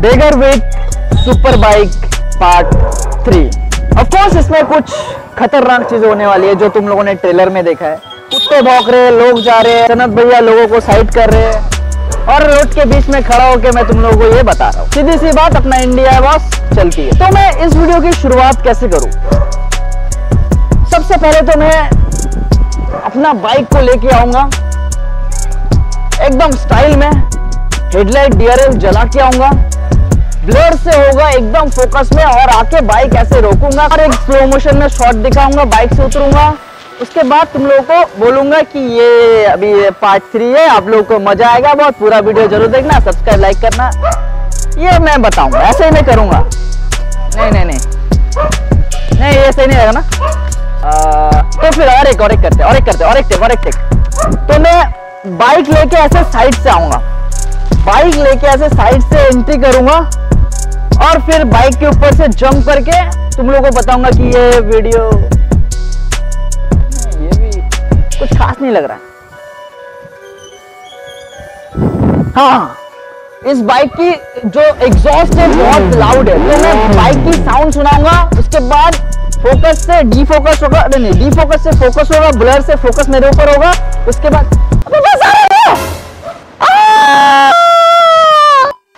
Beggar with super bike part three of course इसमें कुछ खतरनाक चीज़ होने वाली है जो तुम लोगों ने ट्रेलर में देखा है। कुत्ते भौंक रहे हैं, लोग जा रहे हैं, सनत भैया लोगों को साइड कर रहे हैं। और रोड के बीच में खड़ा होकर मैं तुम लोगों को ये बता रहा हूँ। सीधी सी बात, अपना इंडिया बॉस चलती है। तो मैं इस वीडियो की शुरुआत कैसे करूँ? सबसे पहले तो मैं अपना बाइक को लेके आऊँगा। एकदम स्टाइल में हेडलाइट डीआरएल जला के आऊँगा। ब्लर से होगा एकदम फोकस में और आके बाइक ऐसे रोकूँगा। और एक स्लो मोशन में शॉट दिखाऊँगा बाइक से उतरूँगा। उसके बाद तुम लोगों को बोलूँगा कि ये अभी पार्ट थ्री है आप लोगों को मज़ा आएगा बहुत। पूरा वीडियो ज़रूर देखना सब्सक्राइब लाइक करना। ये मैं बताऊँगा ऐसे ही मैं करूँगा। नहीं नहीं नहीं। नहीं ये सही नहीं रहेगा ना? आ, तो फिर और एक और एक करते और एक करते और एक टेक और एक टेक तो मैं बाइक लेके ऐसे साइड से आऊँगा। बाइक लेके ऐसे साइड से एंट्री करूँगा। और फिर बाइक के ऊपर से जंप करके तुम लोगों को बताऊँगा कि ये वीडियो ये भी कुछ खास नहीं लग रहा है। इस बाइक की जो एग्जॉस्ट है, बहुत लाउड है। तो मैं बाइक की साउंड सुनाऊँगा, उसके बाद फोकस से डी फोकस होगा नहीं डी फोकस से फोकस होगा ब्लर से फोकस मेरे ऊपर होगा। उसके बाद!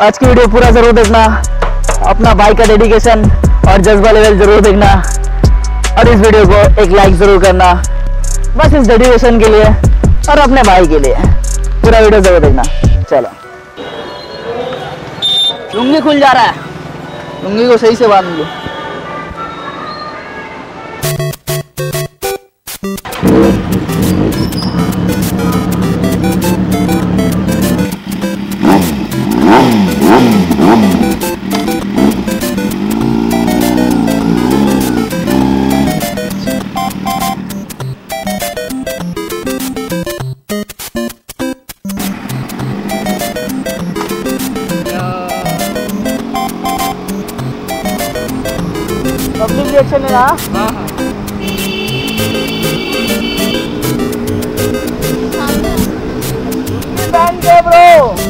आज की वीडियो पूरा ज़रूर देखना। अपना भाई का डेडिकेशन और जज्बा लेवल ज़रूर देखना। और इस वीडियो को एक लाइक ज़रूर करना। बस इस डेडिकेशन के लिए और अपने भाई के लिए। पूरा वीडियो ज़रूर देखना। चलो। लुंगी खुल जा रहा है। लुंगी को सही से बाँध लो पब्लिक रिएक्शन है ना पहन के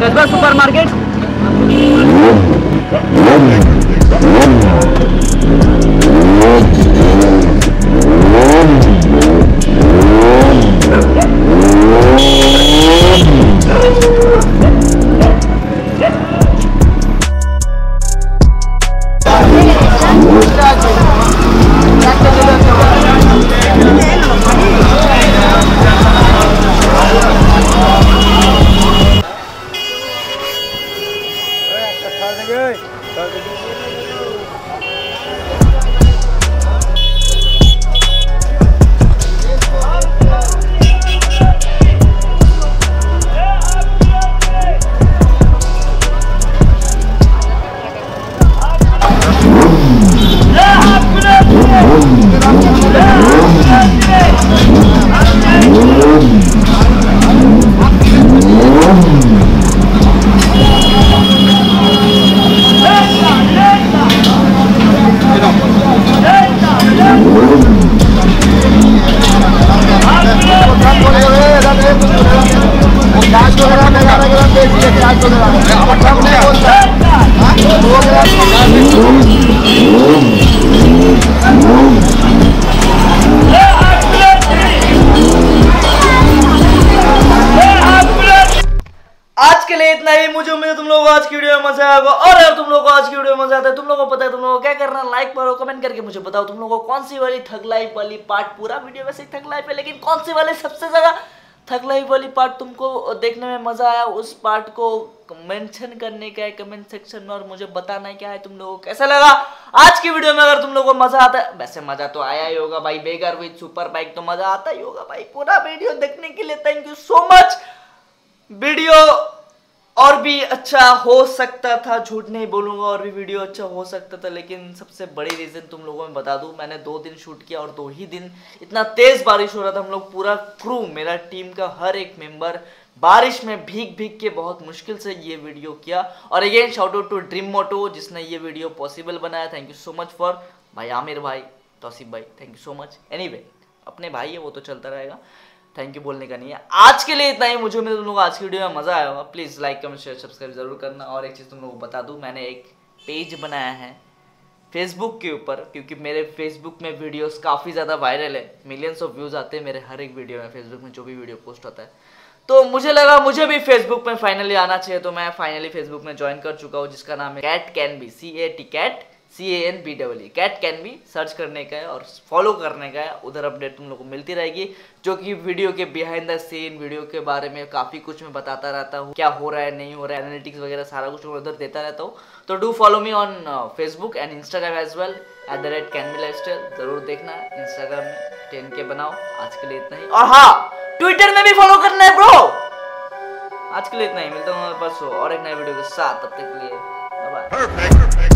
Kasba supermarket. आज के लिए इतना ही। मुझे उम्मीद है तुम लोगों को आज की वीडियो में मज़ा आएगा और अगर तुम लोगों को आज की वीडियो में मज़ा आता है, तुम लोगों को पता है तुम लोगों को क्या करना लाइक करो कमेंट करके मुझे बताओ तुम लोगों को कौन सी वाली थग लाइफ वाली पार्ट पूरा वीडियो वैसे थग लाइफ है, लेकिन कौन सी वाली सबसे ज़्यादा लाइफ वाली पार्ट तुमको देखने में मज़ा आया, उस पार्ट को मेंशन करने का है कमेंट सेक्शन में और मुझे बताना क्या है तुम लोगों को, कैसा लगा? आज की वीडियो में अगर तुम लोगों को मज़ा आता है, वैसे मज़ा तो आया ही होगा भाई बेगर विद सुपर बाइक तो मज़ा आता ही होगा भाई, पूरा वीडियो देखने के लिए thank you so much video और भी अच्छा हो सकता था, झूठ नहीं बोलूँगा, और भी वीडियो अच्छा हो सकता था, लेकिन सबसे बड़ी रीजन तुम लोगों में बता दूँ, मैंने दो दिन शूट किया और दो ही दिन इतना तेज बारिश हो रहा था, हम लोग पूरा क्रू मेरा टीम का हर एक मेंबर बारिश में भीग भीग के बहुत मुश्किल से ये वीडियो किया। और again shout out to Dream Moto जिसने ये वीडियो पॉसिबल बनाया। Thank you so much for भाई आमिर भाई तौसीफ भाई थैंक यू सो मच एनी अपने भाई है, वो तो चलता रहेगा। थैंक यू बोलने का नहीं है। आज के लिए इतना ही। मुझे उम्मीद तुम लोगों आज की वीडियो में मज़ा आया होगा। Please like comment share subscribe ज़रूर करना। और एक चीज़ तुम लोगों को बता दूँ, मैंने एक पेज बनाया है फेसबुक के ऊपर, क्योंकि मेरे फेसबुक में वीडियोस काफ़ी ज़्यादा वायरल है। मिलियंस ऑफ़ व्यूज़ आते हैं मेरे हर एक वीडियो में फेसबुक में, जो भी वीडियो पोस्ट होता है। तो मुझे लगा, मुझे भी फेसबुक में फाइनली आना चाहिए तो मैं फाइनली फेसबुक में ज्वाइन कर चुका हूँ, जिसका नाम है cat can be C A T cat C A N B W cat can be search करने का है और फॉलो करने का है। उधर अपडेट तुम लोग को मिलती रहेगी, जो कि वीडियो के बिहाइंड द सीन वीडियो के बारे में काफ़ी कुछ मैं बताता रहता हूँ, क्या हो रहा है, नहीं हो रहा है एनालिटिक्स वगैरह सारा कुछ मैं उधर देता रहता हूँ। तो do follow me on Facebook and Instagram as well at the rate can be lifestyle ज़रूर देखना इंस्टाग्राम में टेन के बनाओ। आज के लिए इतना ही। और हाँ ट्विटर में भी फॉलो करना है ब्रो आज के लिए इतना ही। मिलता हूँ परसों और एक नए वीडियो के साथ। तब तक के लिए बाय.